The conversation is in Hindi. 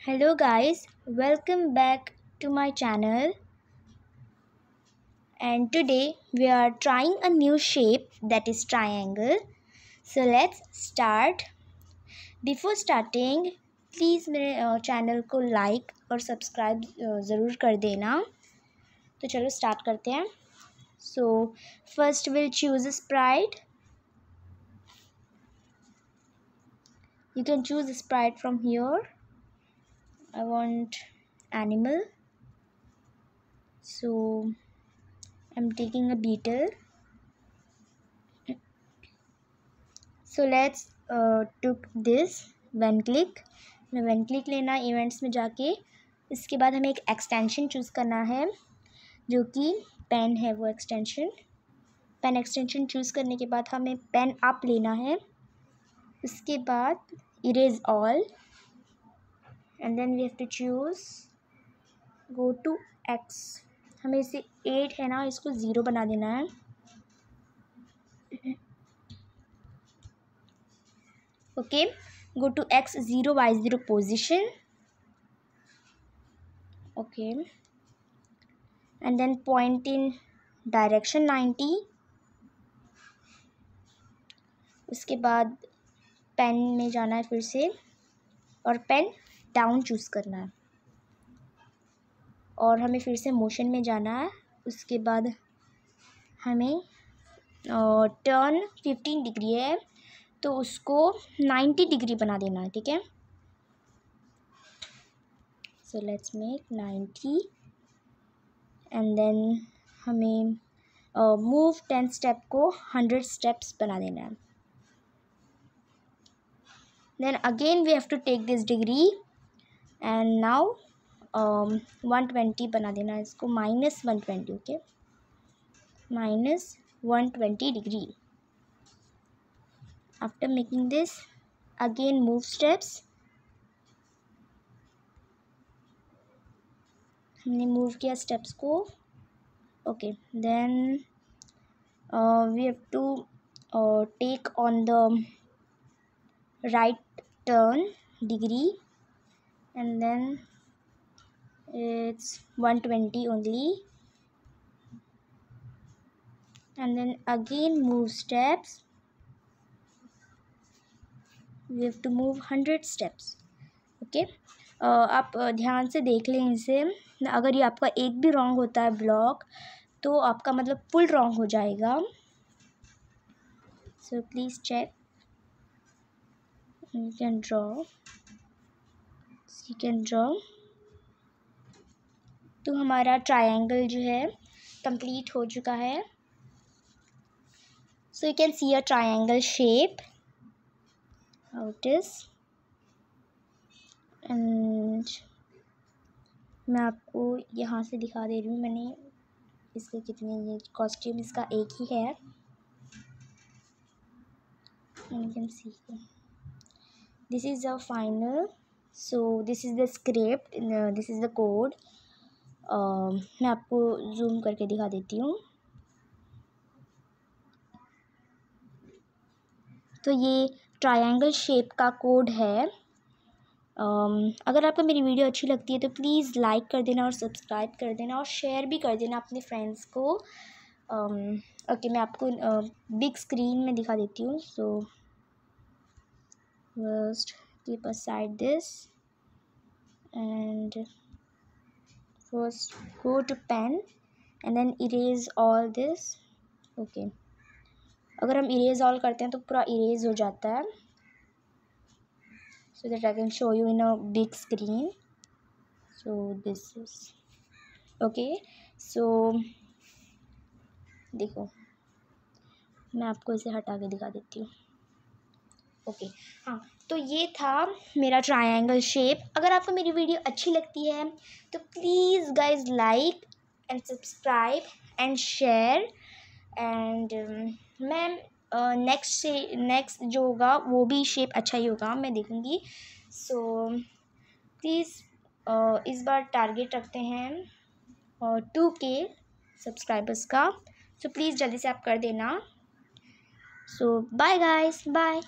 Hello guys welcome back to my channel and today we are trying a new shape that is triangle so let's start before starting please मेरे चैनल को लाइक और सब्सक्राइब ज़रूर कर देना। तो चलो स्टार्ट करते हैं। So first will choose a sprite you can choose a sprite from here I want animal. So I'm taking a beetle. So let's uh, took this one click मैं वन क्लिक लेना इवेंट्स में जाके। इसके बाद हमें एक एक्सटेंशन चूज़ करना है जो कि पेन है वो एक्सटेंशन पेन एक्सटेंशन चूज़ करने के बाद हमें पेन अप लेना है। उसके बाद erase all and then we have to choose go to X हमें इसे एट है ना, इसको ज़ीरो बना देना है। Okay go to X zero Y zero position okay and then point in direction ninety उसके बाद पेन में जाना है फिर से। और पेन डाउन चूज़ करना है। और हमें फिर से मोशन में जाना है। उसके बाद हमें टर्न फिफ्टीन डिग्री है। तो उसको नाइन्टी डिग्री बना देना है, ठीक है? So let's make ninety and then हमें मूव टेन स्टेप को हंड्रेड स्टेप्स बना देना है। Then again we have to take this degree and now one twenty बना देना है इसको minus one twenty okay minus one twenty degree after making this again move steps हमने मूव किया स्टेप्स को। Okay then we have to take on the right turn degree and then it's 120 only. And then again move steps. We have to move 100 steps. Okay okay? uh, आप ध्यान से देख लें इसे। अगर ये आपका एक भी रॉन्ग होता है ब्लॉक तो आपका मतलब फुल रॉन्ग हो जाएगा। So please check you can draw you can draw तो हमारा ट्रायंगल जो है कंप्लीट हो चुका है। So you can see a triangle shape it is. And मैं आपको यहाँ से दिखा दे रही हूँ, मैंने इसके कितने, ये कॉस्ट्यूम इसका एक ही है। This is a final so this is the script this is the code मैं आपको जूम करके दिखा देती हूँ। तो ये ट्रायंगल शेप का कोड है। Um, अगर आपको मेरी वीडियो अच्छी लगती है तो प्लीज़ लाइक कर देना और सब्सक्राइब कर देना और शेयर भी कर देना अपने फ्रेंड्स को। ओके um, okay, मैं आपको बिग uh, स्क्रीन में दिखा देती हूँ। So first keep aside this and first go to pen and then erase all this. Okay. अगर हम इरेज ऑल करते हैं तो पूरा इरेज हो जाता है। So that I can show you in a big screen so this is okay so देखो, मैं आपको इसे हटा के दिखा देती हूँ। ओके हाँ तो ये था मेरा ट्रायंगल शेप अगर आपको मेरी वीडियो अच्छी लगती है तो please guys like and subscribe and share and ma'am next से नेक्स्ट जो होगा वो भी शेप अच्छा ही होगा मैं देखूँगी। सो प्लीज़ इस बार टारगेट रखते हैं टू के सब्सक्राइबर्स का। सो so, प्लीज़ जल्दी से आप कर देना। सो बाय गाइस बाय